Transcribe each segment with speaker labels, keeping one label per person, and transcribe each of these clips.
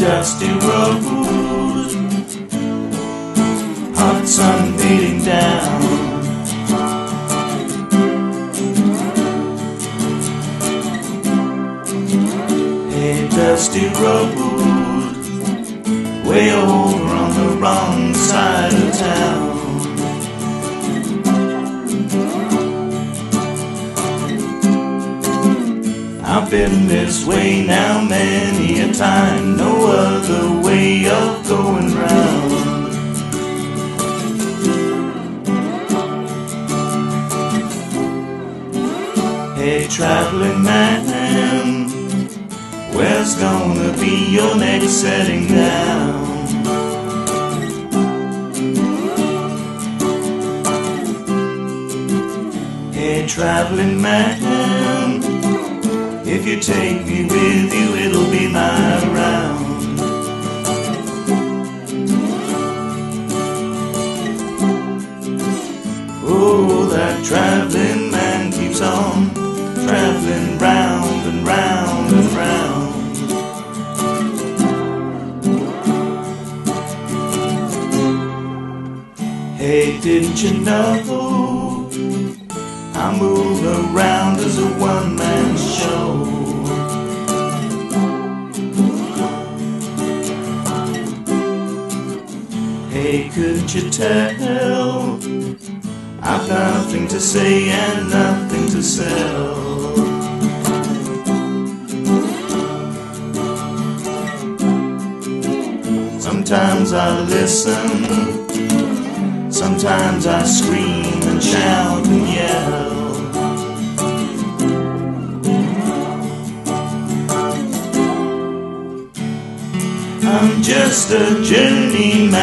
Speaker 1: dusty road, hot sun beating down. Hey, dusty road, way over on the wrong side of town. I've been this way now many a time, Hey, traveling man, where's gonna be your next setting down? Hey, traveling man, if you take me with you, it'll be my round. Oh, that traveling man keeps on traveling round and round and round. Hey, didn't you know I move around as a one man show? Hey, couldn't you tell? I've nothing to say and nothing to sell. Sometimes I listen, sometimes I scream and shout and yell. I'm just a journeyman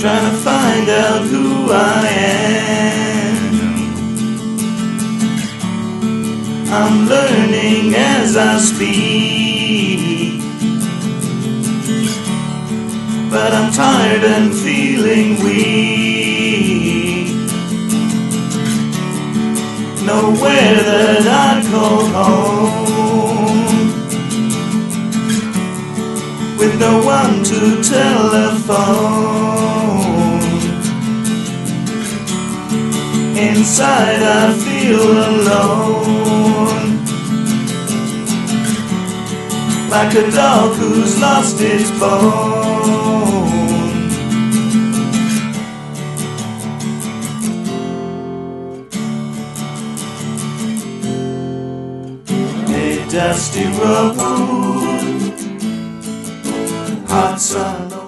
Speaker 1: trying to find out who I am. I'm learning as I speak, but I'm tired and feeling weak. Nowhere that I call home, with no one to telephone. Inside I feel alone Like a dog who's lost its bone dusty road Hot sun